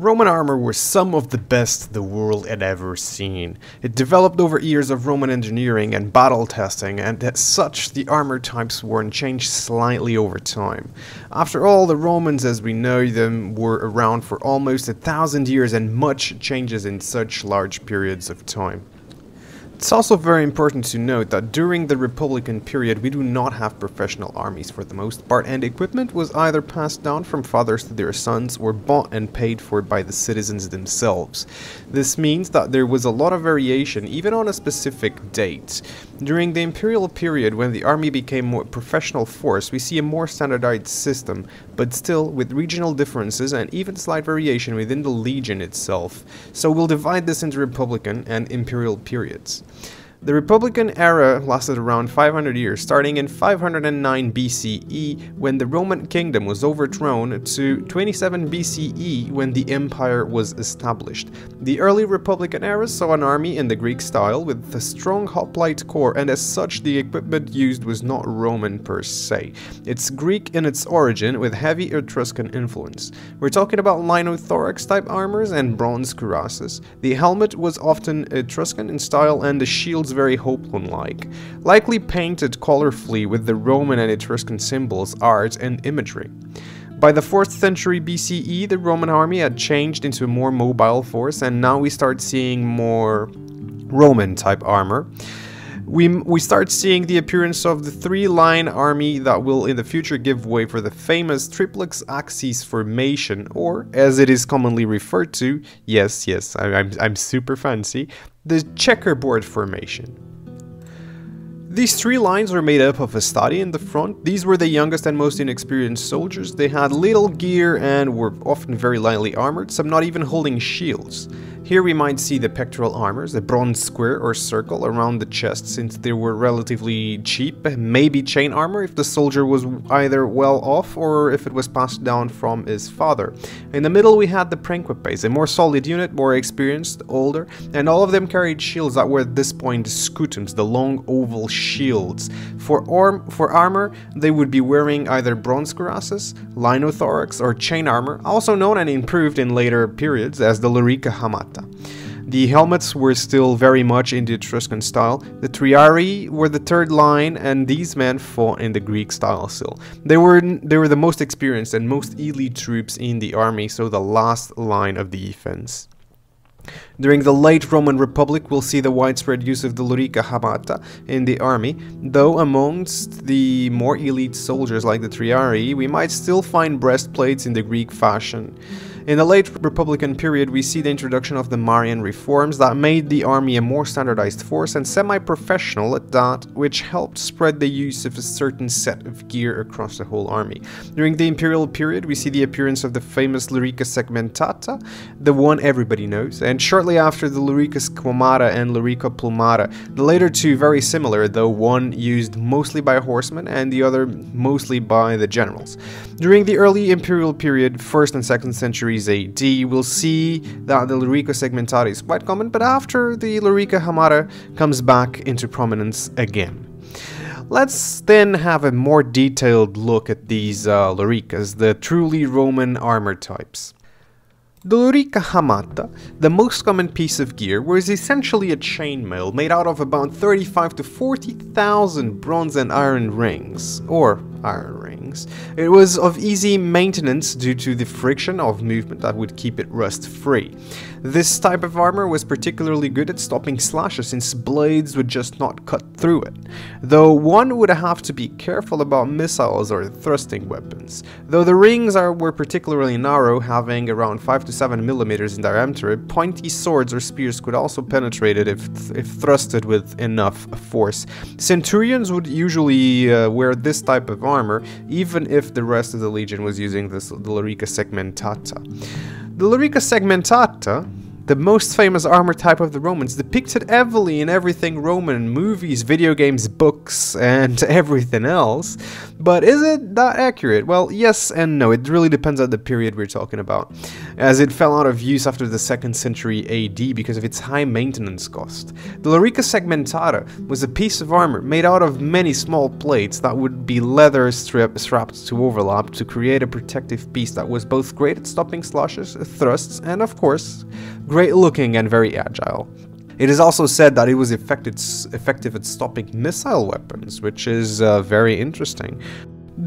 Roman armor was some of the best the world had ever seen. It developed over years of Roman engineering and battle testing, and as such, the armor types worn changed slightly over time. After all, the Romans as we know them were around for almost a thousand years and much changes in such large periods of time. It's also very important to note that during the Republican period we do not have professional armies for the most part and equipment was either passed down from fathers to their sons or bought and paid for by the citizens themselves. This means that there was a lot of variation even on a specific date. During the imperial period when the army became a professional force we see a more standardized system but still with regional differences and even slight variation within the legion itself. So we'll divide this into Republican and imperial periods. The Republican era lasted around 500 years, starting in 509 BCE when the Roman kingdom was overthrown to 27 BCE when the empire was established. The early Republican era saw an army in the Greek style with a strong hoplite core and as such the equipment used was not Roman per se. It's Greek in its origin with heavy Etruscan influence. We're talking about linothorax type armors and bronze cuirasses. The helmet was often Etruscan in style and the shields very Hoplon-like, likely painted colorfully with the Roman and Etruscan symbols, art, and imagery. By the 4th century BCE, the Roman army had changed into a more mobile force, and now we start seeing more Roman type armor. We, we start seeing the appearance of the three-line army that will in the future give way for the famous triplex acies formation, or as it is commonly referred to, yes, yes, I, I'm, I'm super fancy, the checkerboard formation. These three lines were made up of Hastati in the front. These were the youngest and most inexperienced soldiers. They had little gear and were often very lightly armored, some not even holding shields. Here we might see the pectoral armors, a bronze square or circle around the chest since they were relatively cheap, maybe chain armor if the soldier was either well off or if it was passed down from his father. In the middle we had the Principes, a more solid unit, more experienced, older, and all of them carried shields that were at this point scutums, the long oval shields. For, arm for armor, they would be wearing either bronze cuirasses, linothorax, or chain armor, also known and improved in later periods as the Lorica Hamata. The helmets were still very much in the Etruscan style. The Triarii were the third line, and these men fought in the Greek style still. They were they were the most experienced and most elite troops in the army, so the last line of defense. During the late Roman Republic, we'll see the widespread use of the Lorica Hamata in the army, though amongst the more elite soldiers like the Triarii, we might still find breastplates in the Greek fashion. In the late Republican period, we see the introduction of the Marian reforms that made the army a more standardized force and semi-professional at that, which helped spread the use of a certain set of gear across the whole army. During the imperial period, we see the appearance of the famous Lorica Segmentata, the one everybody knows, and shortly after the Lorica Squamata and Lorica Plumata, the later two very similar, though one used mostly by horsemen and the other mostly by the generals. During the early imperial period, 1st and 2nd centuries AD, we'll see that the Lorica segmentata is quite common, but after the Lorica Hamata comes back into prominence again. Let's then have a more detailed look at these uh, Loricas, the truly Roman armor types. The Lorica Hamata, the most common piece of gear, was essentially a chainmail made out of about 35 to 40,000 bronze and iron rings, or iron rings. It was of easy maintenance due to the friction of movement that would keep it rust free. This type of armor was particularly good at stopping slashes since blades would just not cut through it, though one would have to be careful about missiles or thrusting weapons. Though the rings are, were particularly narrow, having around 5 to 7 millimeters in diameter, pointy swords or spears could also penetrate it if, if thrusted with enough force. Centurions would usually uh, wear this type of armor, even if the rest of the legion was using this, the Lorica segmentata. The Lorica segmentata the most famous armor type of the Romans, depicted heavily in everything Roman, movies, video games, books, and everything else. But is it that accurate? Well, yes and no, it really depends on the period we're talking about, as it fell out of use after the 2nd century AD because of its high maintenance cost. The Lorica segmentata was a piece of armor made out of many small plates that would be leather strip strapped to overlap to create a protective piece that was both great at stopping slashes, thrusts, and of course, great looking and very agile. It is also said that it was effective at stopping missile weapons, which is uh, very interesting.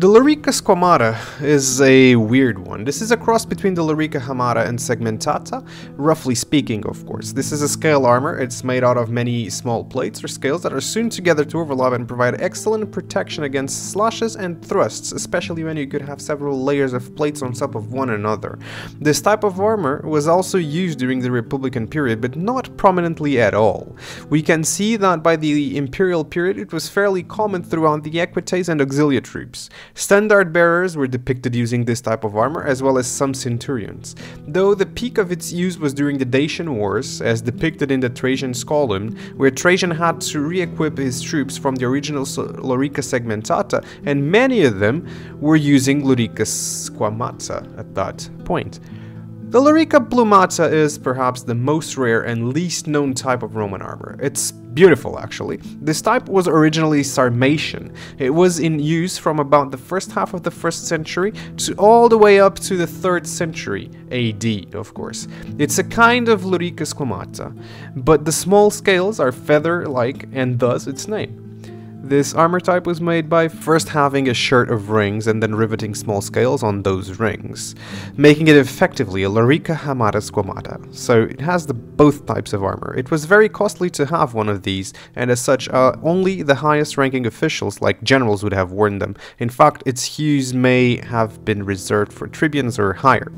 The Lorica Squamata is a weird one. This is a cross between the Lorica Hamata and Segmentata, roughly speaking, of course. This is a scale armor. It's made out of many small plates or scales that are sewn together to overlap and provide excellent protection against slashes and thrusts, especially when you could have several layers of plates on top of one another. This type of armor was also used during the Republican period, but not prominently at all. We can see that by the Imperial period, it was fairly common throughout the Equites and Auxilia troops. Standard bearers were depicted using this type of armor, as well as some centurions, though the peak of its use was during the Dacian Wars, as depicted in the Trajan's column, where Trajan had to re-equip his troops from the original Lorica Segmentata, and many of them were using Lorica Squamata at that point. The Lorica Plumata is perhaps the most rare and least known type of Roman armor. It's beautiful actually. This type was originally Sarmatian. It was in use from about the first half of the first century to all the way up to the 3rd century AD, of course. It's a kind of Lorica squamata, but the small scales are feather-like and thus its name. This armor type was made by first having a shirt of rings and then riveting small scales on those rings, making it effectively a Lorica Hamata Squamata, so it has the both types of armor. It was very costly to have one of these, and as such, uh, only the highest ranking officials like generals would have worn them. In fact, its hues may have been reserved for tribunes or higher.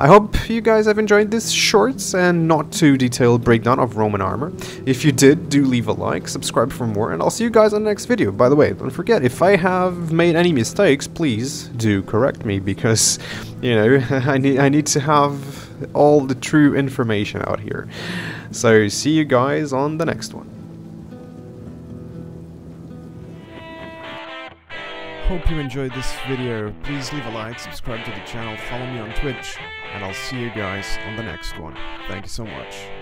I hope you guys have enjoyed this short and not too detailed breakdown of Roman armor. If you did, do leave a like, subscribe for more, and I'll see you guys on the next video. By the way, don't forget, if I have made any mistakes, please do correct me, because, you know, I need, I need to have all the true information out here. So, see you guys on the next one. Hope you enjoyed this video. Please leave a like, subscribe to the channel, follow me on Twitch, and I'll see you guys on the next one. Thank you so much.